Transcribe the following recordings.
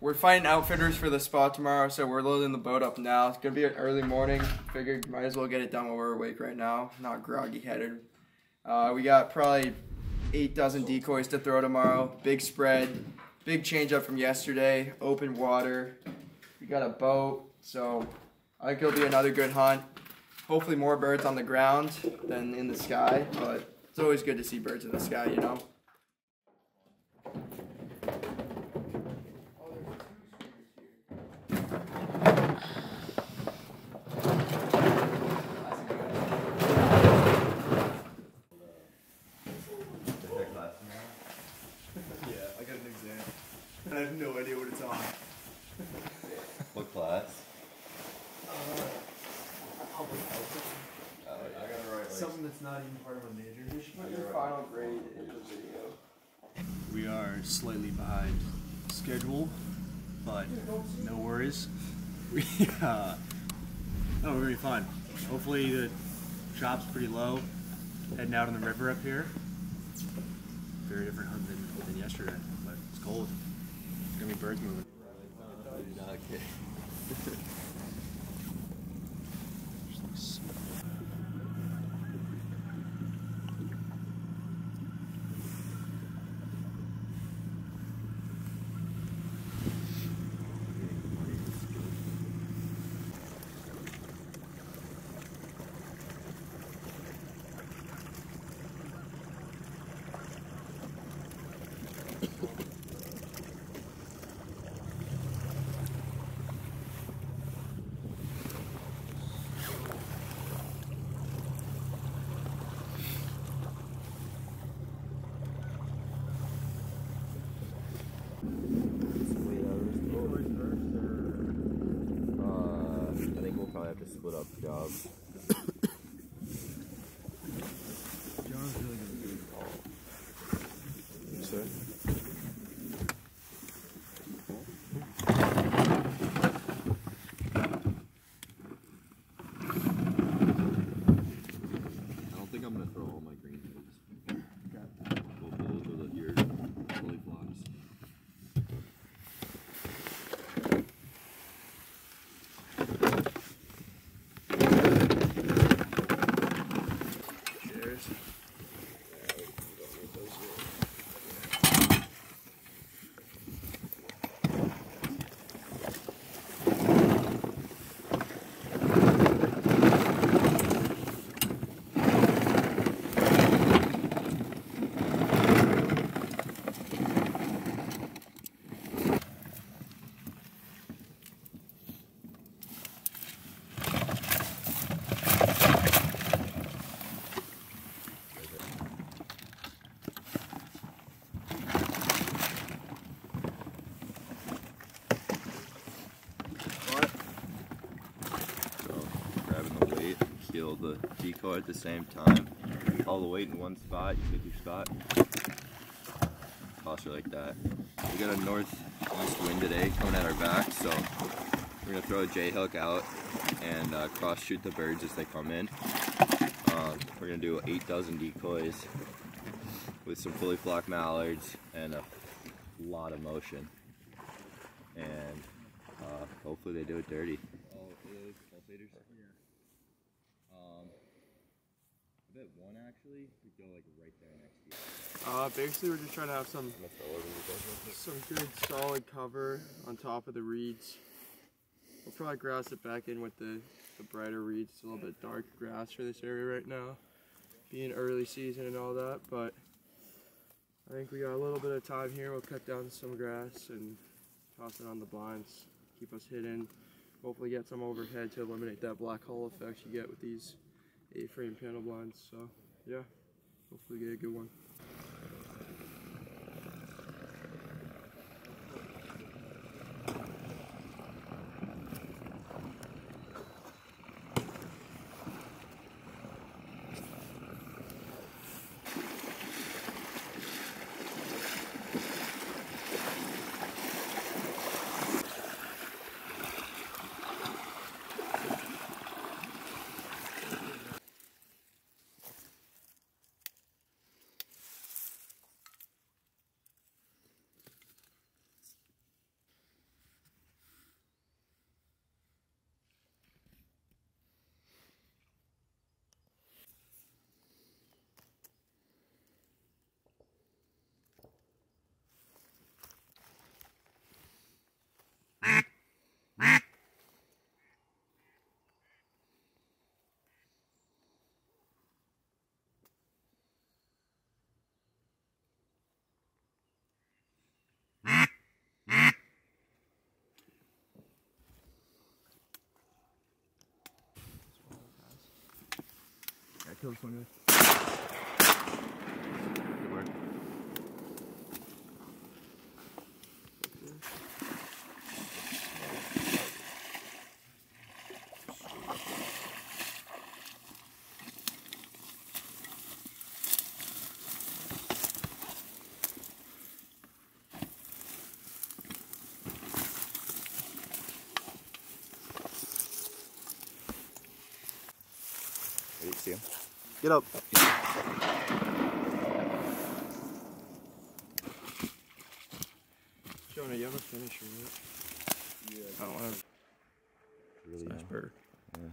we're finding outfitters for the spot tomorrow, so we're loading the boat up now. It's gonna be an early morning. Figured might as well get it done while we're awake right now, not groggy headed. Uh, we got probably eight dozen decoys to throw tomorrow. Big spread, big change up from yesterday. Open water. We got a boat, so I think it'll be another good hunt. Hopefully more birds on the ground than in the sky, but it's always good to see birds in the sky, you know. Yeah, I got an exam. And I have no idea what it's on. What class? Something that's not even part of a major. Put your final grade in the video. We are slightly behind schedule, but no worries. We, uh, no, we're gonna be fine. Hopefully the shop's pretty low. Heading out on the river up here. Very different hunt than, than yesterday, but it's cold. There's gonna be birds moving. Not kidding. Uh, I think we'll probably have to split up jobs. John's really gonna Sir? I don't think I'm gonna throw all my green eggs. Well, those are the your fully flocks. Cheers. So, grabbing the weight, kill the decoy at the same time. All the weight in one spot, you pick your spot. Toss her like that. We got a northwest wind today coming at our back, so we're gonna throw a J hook out and uh, cross shoot the birds as they come in. Um, we're gonna do eight dozen decoys with some fully flocked mallards and a lot of motion. And uh, hopefully they do it dirty. Oh, those pulsators? Yeah. Um, I bet one actually would go like right there next to you. Uh, basically, we're just trying to have some I'm gonna throw over you guys. some good solid cover on top of the reeds. We'll probably grass it back in with the, the brighter reeds. It's a little bit dark grass for this area right now, being early season and all that. But I think we got a little bit of time here. We'll cut down some grass and toss it on the blinds, keep us hidden. Hopefully, get some overhead to eliminate that black hole effect you get with these A-frame panel blinds. So yeah, hopefully get a good one. Kill this one guy. Good work. Ready to see him? Get up. Jonah, you have a finisher, right? Yeah. I don't want to. Really Nice bird. Yeah.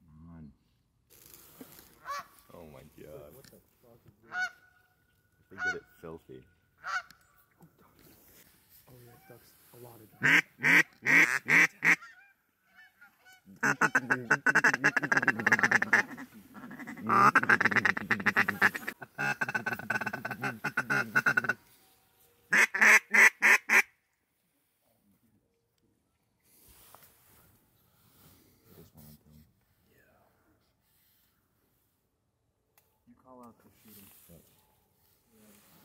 Come on. Oh my god. I think that it's filthy. Oh yeah, ducks. A lot of ducks. This one thing. You call out to shoot him.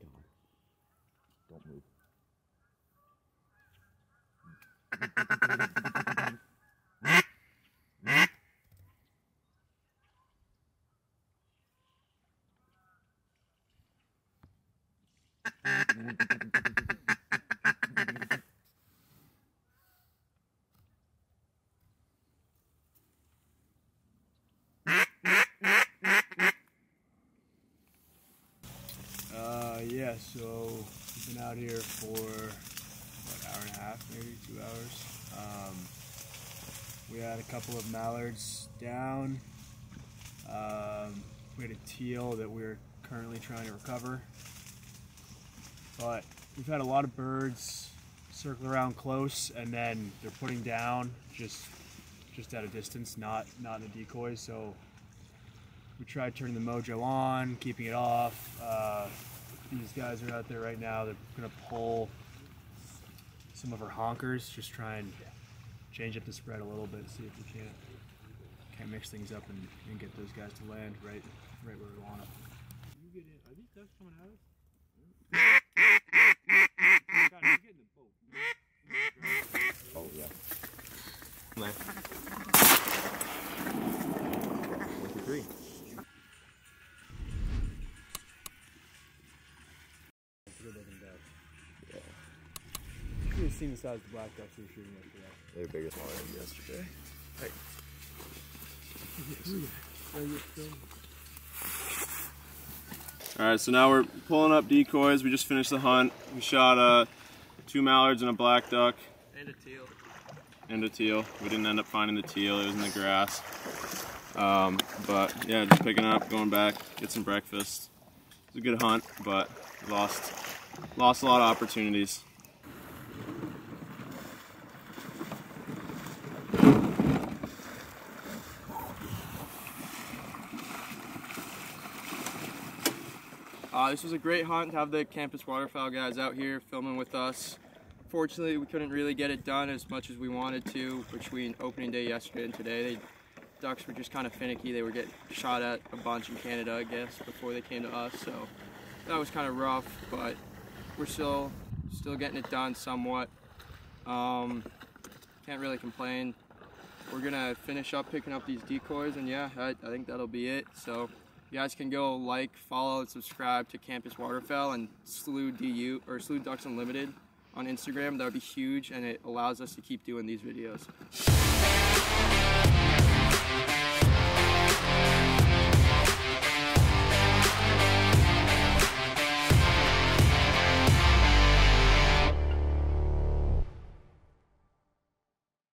Oh my. Don't move. Uh, yeah, so we've been out here for about an hour and a half, maybe two hours. Um, we had a couple of mallards down. Um, we had a teal that we're currently trying to recover. But we've had a lot of birds circle around close and then they're putting down just just at a distance, not not in the decoys. So we tried turning the mojo on, keeping it off. Uh, these guys are out there right now. They're gonna pull some of our honkers, just try and change up the spread a little bit, see if we can't can't mix things up and, and get those guys to land right right where we want them. You get in. Are these ducks coming at us? Oh, yeah. Seen the size of the black ducks we were shooting yesterday. They're bigger than mine yesterday. All right, so now we're pulling up decoys. We just finished the hunt. We shot uh, two mallards and a black duck. And a teal. and a teal. We didn't end up finding the teal. It was in the grass. Um, but yeah, just picking up, going back, get some breakfast. It was a good hunt, but lost lost a lot of opportunities. Uh, this was a great hunt to have the campus waterfowl guys out here filming with us. Fortunately, we couldn't really get it done as much as we wanted to between opening day yesterday and today. They, ducks were just kind of finicky. They were getting shot at a bunch in Canada, I guess, before they came to us. So that was kind of rough, but we're still still getting it done somewhat. Um, can't really complain. We're gonna finish up picking up these decoys, and yeah, I, I think that'll be it. So you guys can go like, follow, and subscribe to Campus Waterfowl and SLU DU or SLU Ducks Unlimited on Instagram. That would be huge, and it allows us to keep doing these videos.